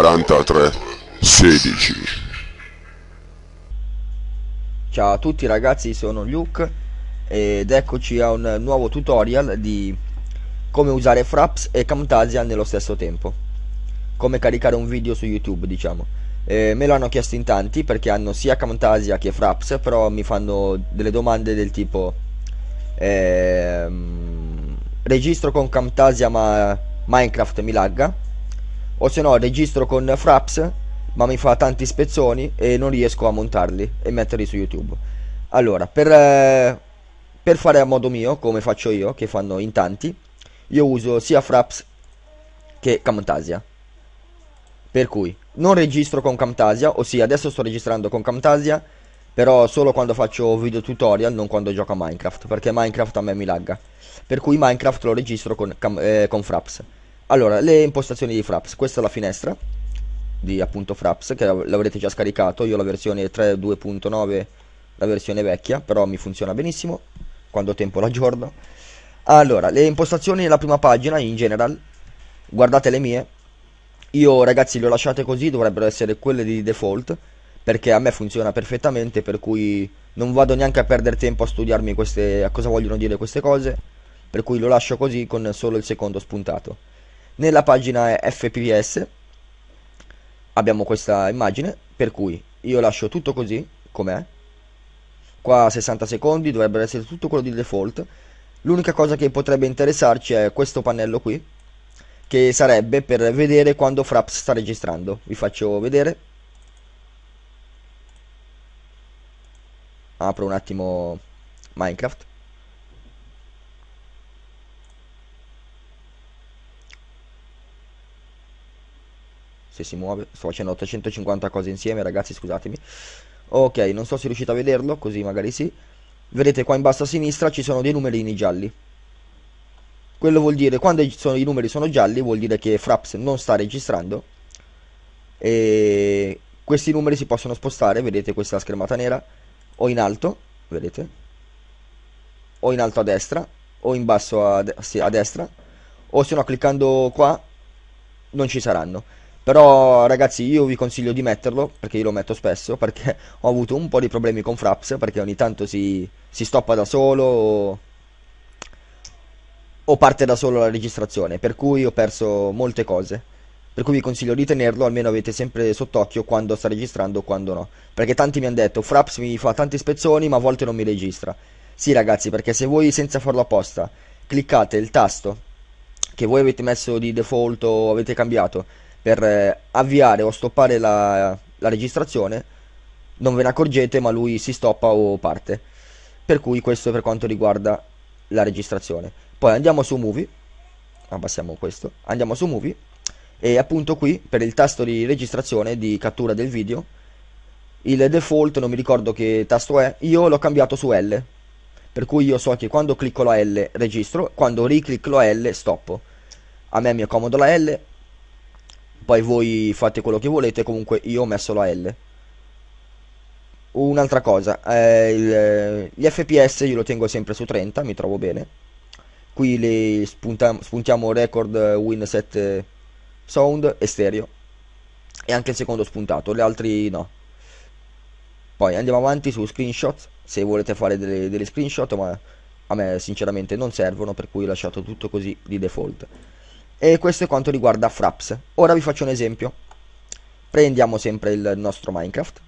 43 16 Ciao a tutti ragazzi, sono Luke ed eccoci a un nuovo tutorial di come usare Fraps e Camtasia nello stesso tempo. Come caricare un video su YouTube, diciamo. Eh, me lo hanno chiesto in tanti perché hanno sia Camtasia che Fraps, però mi fanno delle domande del tipo ehm, registro con Camtasia ma Minecraft mi lagga o se no registro con Fraps ma mi fa tanti spezzoni e non riesco a montarli e metterli su YouTube. Allora, per, eh, per fare a modo mio, come faccio io, che fanno in tanti, io uso sia Fraps che Camtasia. Per cui non registro con Camtasia, ossia adesso sto registrando con Camtasia, però solo quando faccio video tutorial, non quando gioco a Minecraft, perché Minecraft a me mi lagga. Per cui Minecraft lo registro con, eh, con Fraps. Allora, le impostazioni di Fraps, questa è la finestra di appunto Fraps che l'avrete già scaricato, io la versione 3.2.9, la versione vecchia, però mi funziona benissimo quando ho tempo l'aggiorno. Allora, le impostazioni nella prima pagina in general, guardate le mie, io ragazzi le ho lasciate così, dovrebbero essere quelle di default, perché a me funziona perfettamente, per cui non vado neanche a perdere tempo a studiarmi queste, a cosa vogliono dire queste cose, per cui lo lascio così con solo il secondo spuntato. Nella pagina FPS abbiamo questa immagine, per cui io lascio tutto così, com'è. Qua 60 secondi, dovrebbe essere tutto quello di default. L'unica cosa che potrebbe interessarci è questo pannello qui, che sarebbe per vedere quando Fraps sta registrando. Vi faccio vedere. Apro un attimo Minecraft. Se si muove. Sto facendo 850 cose insieme ragazzi scusatemi. Ok non so se riuscite a vederlo così magari sì. Vedete qua in basso a sinistra ci sono dei numerini gialli. Quello vuol dire quando sono, i numeri sono gialli vuol dire che Fraps non sta registrando. E questi numeri si possono spostare vedete questa schermata nera? O in alto vedete? O in alto a destra o in basso a, de a destra. O se no cliccando qua non ci saranno però ragazzi io vi consiglio di metterlo, perché io lo metto spesso, perché ho avuto un po' di problemi con Fraps, perché ogni tanto si, si stoppa da solo o, o parte da solo la registrazione, per cui ho perso molte cose. Per cui vi consiglio di tenerlo, almeno avete sempre sott'occhio quando sta registrando o quando no. Perché tanti mi hanno detto, Fraps mi fa tanti spezzoni ma a volte non mi registra. Sì ragazzi, perché se voi senza farlo apposta cliccate il tasto che voi avete messo di default o avete cambiato per eh, avviare o stoppare la, la registrazione non ve ne accorgete ma lui si stoppa o parte. Per cui questo è per quanto riguarda la registrazione. Poi andiamo su movie. Abbassiamo questo. Andiamo su movie. E appunto qui per il tasto di registrazione di cattura del video il default non mi ricordo che tasto è io l'ho cambiato su L. Per cui io so che quando clicco la L registro quando riclicco la L stoppo. A me mi accomodo la L poi voi fate quello che volete, comunque io ho messo la L. Un'altra cosa, eh, il, gli FPS io lo tengo sempre su 30, mi trovo bene. Qui li spunta, spuntiamo record win 7 sound e stereo. E anche il secondo spuntato, le altri no. Poi andiamo avanti su screenshot, se volete fare delle, delle screenshot, ma a me sinceramente non servono, per cui ho lasciato tutto così di default. E questo è quanto riguarda Fraps. Ora vi faccio un esempio. Prendiamo sempre il nostro Minecraft.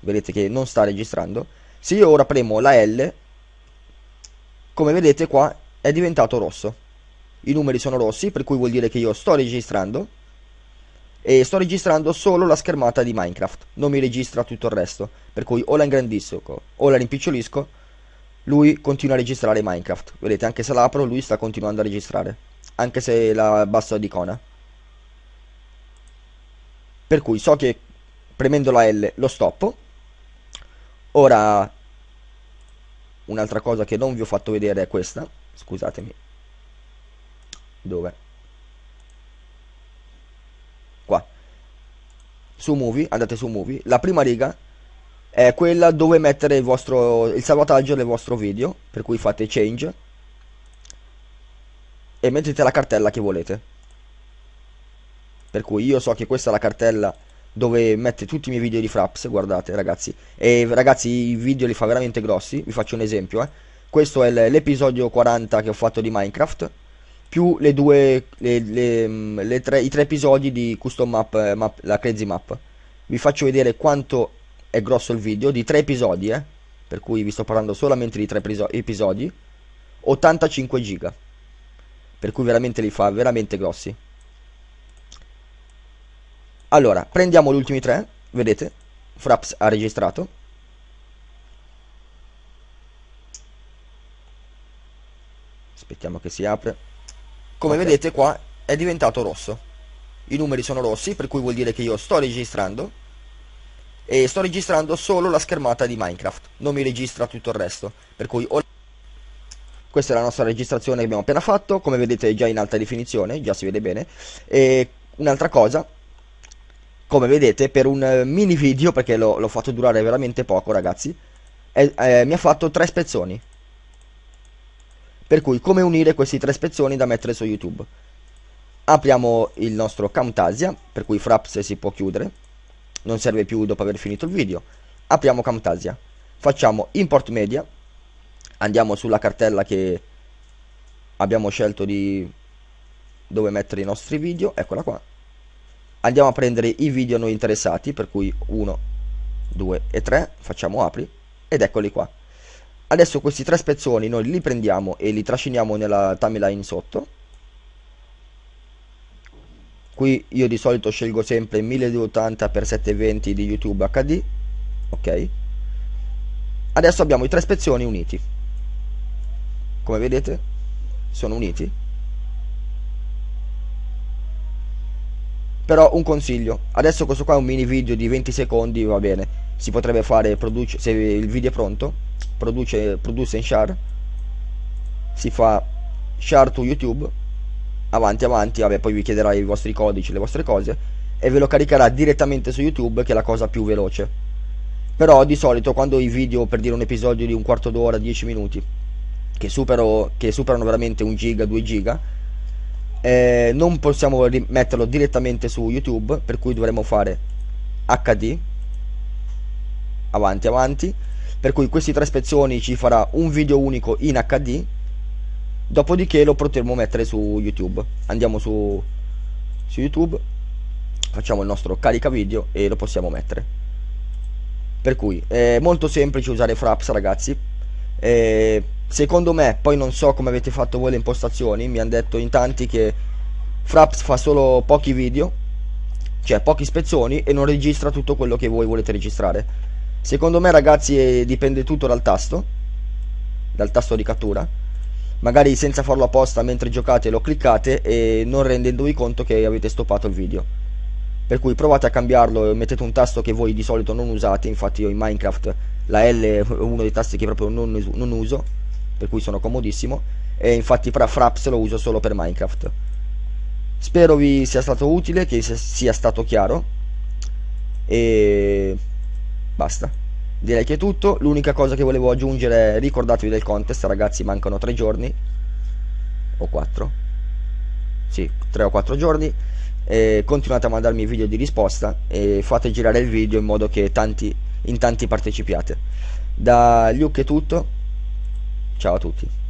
Vedete che non sta registrando. Se io ora premo la L, come vedete qua è diventato rosso. I numeri sono rossi, per cui vuol dire che io sto registrando. E sto registrando solo la schermata di Minecraft. Non mi registra tutto il resto. Per cui o la ingrandisco o la rimpicciolisco. Lui continua a registrare Minecraft. Vedete, anche se l'apro, lui sta continuando a registrare anche se la basso d'icona. Per cui so che premendo la L lo stoppo. Ora, un'altra cosa che non vi ho fatto vedere è questa. Scusatemi. Dove? Qua. Su Movie, andate su Movie. La prima riga è quella dove mettere il vostro il salvataggio del vostro video. Per cui fate change e mettete la cartella che volete. per cui io so che questa è la cartella dove mette tutti i miei video di Fraps, guardate ragazzi, e ragazzi i video li fa veramente grossi, vi faccio un esempio, eh. questo è l'episodio 40 che ho fatto di Minecraft, più le due, le, le, le tre, i tre episodi di Custom Map, eh, map, la Crazy Map, vi faccio vedere quanto è grosso il video, di tre episodi, eh, per cui vi sto parlando solamente di tre episodi, 85 giga, per cui veramente li fa veramente grossi. Allora, prendiamo gli ultimi tre, vedete? Fraps ha registrato. Aspettiamo che si apre. Come okay. vedete qua è diventato rosso. I numeri sono rossi, per cui vuol dire che io sto registrando. E sto registrando solo la schermata di Minecraft. Non mi registra tutto il resto. Per cui ho... Questa è la nostra registrazione che abbiamo appena fatto. Come vedete è già in alta definizione, già si vede bene. E un'altra cosa come vedete per un eh, mini video perché l'ho fatto durare veramente poco ragazzi eh, eh, mi ha fatto tre spezzoni. Per cui come unire questi tre spezzoni da mettere su youtube? Apriamo il nostro Camtasia per cui Fraps si può chiudere. Non serve più dopo aver finito il video. Apriamo Camtasia facciamo import media andiamo sulla cartella che abbiamo scelto di dove mettere i nostri video. Eccola qua. Andiamo a prendere i video a noi interessati per cui 1 2 e 3 facciamo apri. Ed eccoli qua. Adesso questi tre spezzoni noi li prendiamo e li trasciniamo nella timeline sotto. Qui io di solito scelgo sempre 1280x720 di youtube hd ok. Adesso abbiamo i tre spezzoni uniti come vedete sono uniti Però un consiglio, adesso questo qua è un mini video di 20 secondi, va bene. Si potrebbe fare, produce, se il video è pronto, produce, produce in share. Si fa share to YouTube. Avanti, avanti, vabbè, poi vi chiederà i vostri codici, le vostre cose. E ve lo caricherà direttamente su YouTube, che è la cosa più veloce. Però di solito quando i video, per dire un episodio di un quarto d'ora, 10 minuti, che, supero, che superano veramente un giga, 2 giga, eh, non possiamo metterlo direttamente su YouTube per cui dovremo fare HD avanti avanti per cui questi tre spezzoni ci farà un video unico in HD dopodiché lo potremo mettere su YouTube. Andiamo su, su YouTube facciamo il nostro carica video e lo possiamo mettere. Per cui è molto semplice usare Fraps ragazzi. Eh, secondo me, poi non so come avete fatto voi le impostazioni, mi hanno detto in tanti che Fraps fa solo pochi video, cioè pochi spezzoni e non registra tutto quello che voi volete registrare. Secondo me ragazzi eh, dipende tutto dal tasto, dal tasto di cattura. Magari senza farlo apposta mentre giocate lo cliccate e non rendendovi conto che avete stoppato il video. Per cui provate a cambiarlo e mettete un tasto che voi di solito non usate, infatti io in Minecraft la L è uno dei tasti che proprio non, non uso per cui sono comodissimo e infatti fra Fraps lo uso solo per Minecraft. Spero vi sia stato utile, che sia stato chiaro e basta. Direi che è tutto, l'unica cosa che volevo aggiungere è ricordatevi del contest, ragazzi mancano 3 giorni o 4. Sì, 3 o 4 giorni. Continuate a mandarmi video di risposta e fate girare il video in modo che tanti, in tanti partecipiate. Da Luke è tutto Ciao a tutti.